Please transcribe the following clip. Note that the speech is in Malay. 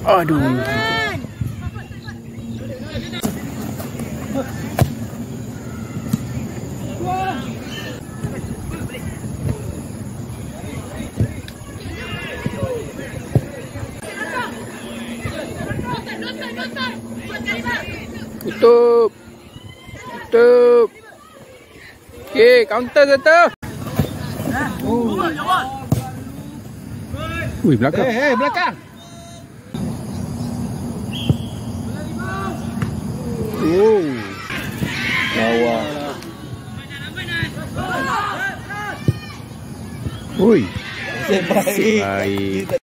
Aduh. Tutup. Tutup. Okey, counter satu. Ui, belakang. Eh, eh, belakang. Ui. Você vai.